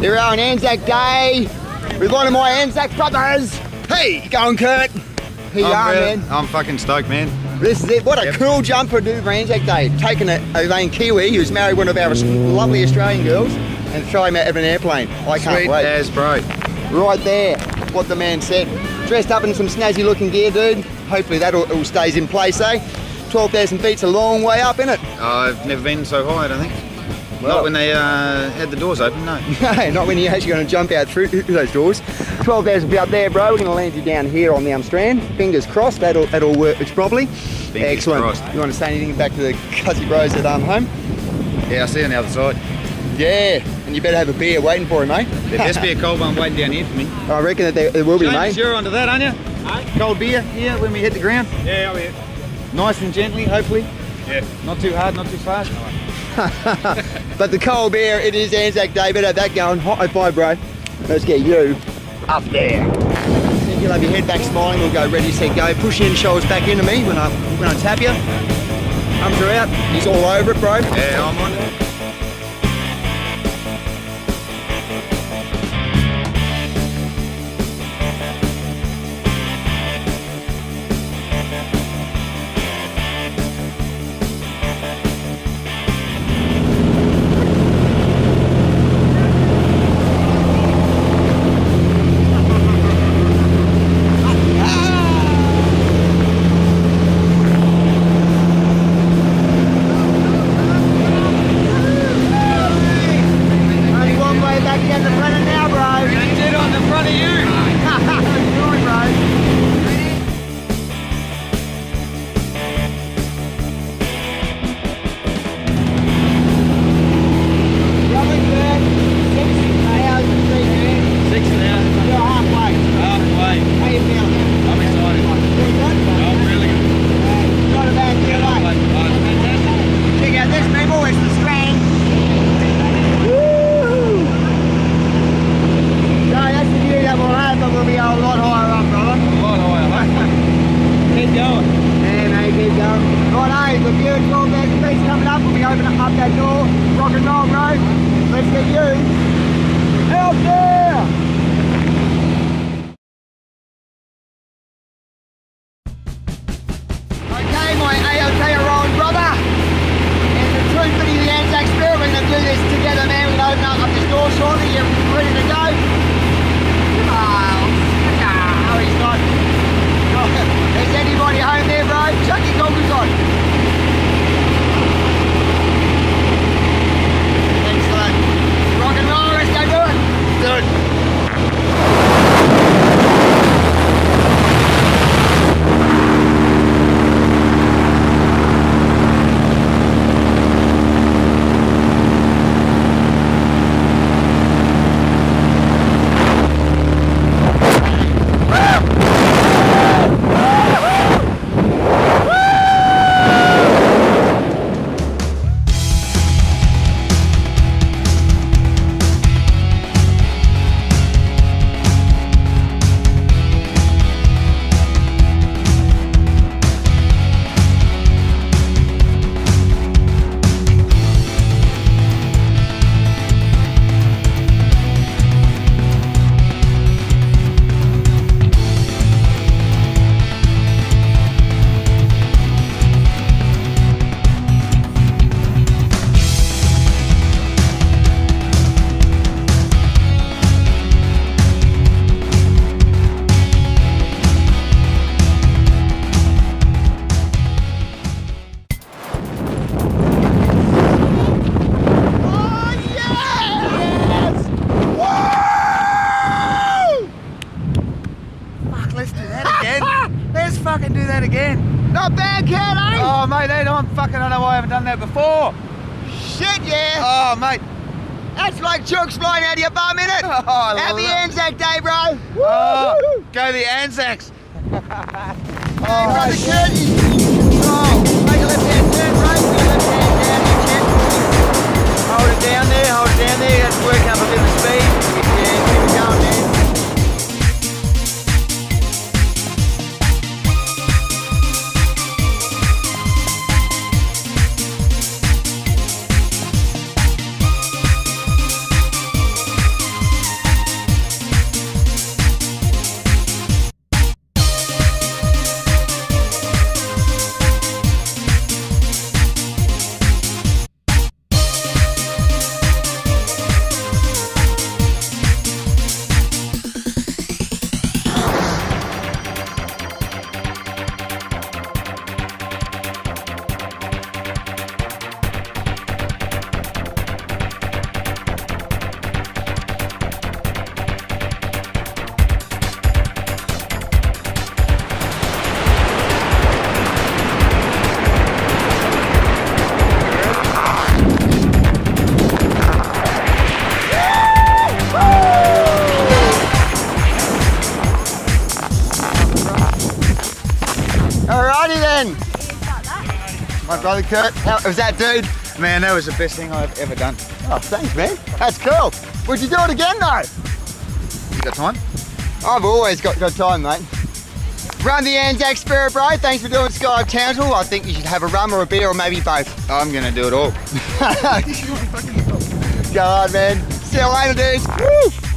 Here we are on Anzac Day with one of my Anzac brothers. Hey, going Kirk. Here you are, man. I'm fucking stoked, man. This is it. What a Yep. cool jumper to do for Anzac Day. Taking a, lane Kiwi who's married one of our lovely Australian girls and throw him out of an airplane. I can't Sweet wait. as bro. Right there, what the man said. Dressed up in some snazzy looking gear, dude. Hopefully that all, stays in place, eh? 12,000 feet's a long way up, innit? I've never been so high, I don't think. Well- Not when they uh, had the doors open, no. No, not when you're actually going to jump out through those doors. 12,000 feet up there, bro. We're going to land you down here on the um, strand. Fingers crossed, that'll, that'll work properly. Fingers Excellent. crossed. You want to say anything back to the cuzzy bros at um, home? Yeah, I'll see you on the other side. Yeah, and you better have a beer waiting for him, mate. There best be a cold one waiting down here for me. I reckon that there, there will be, James, mate. you're onto that, aren't you? Cold beer here when we hit the ground. Yeah, I'm here. Nice and gently, hopefully. Yeah. Not too hard, not too fast. But the cold beer, it is Anzac Day. Better that going. High five, bro. Let's get you up there. You'll have your head back smiling. We'll go ready, set, go. Push in, shoulders back into me when I when I tap you. Arms are out. He's all over it, bro. Yeah, I'm on it. Right, hey, the view at 12,000 coming up. We'll be opening up that door. Rock and roll, bro. Let's get you out there. Okay, let's do that again. let's fucking do that again. Not bad, cat, eh? Oh, mate, that, I'm fucking, I don't know why I haven't done that before. Shit, yeah. Oh, mate. That's like chooks flying out of your bum, innit? Oh, I Happy Anzac Day, bro. Oh, go the Anzacs. Hey, brother Curtis. My brother Kirk. How was that, dude? Man, that was the best thing I've ever done. Oh, thanks, man. That's cool. Would you do it again, though? You got time? I've always got good time, mate. Run the Anzac Spirit, bro. Thanks for doing Skydive Townsville. I think you should have a rum or a beer or maybe both. I'm gonna do it all. Go on, man. See you later, dudes. Woo!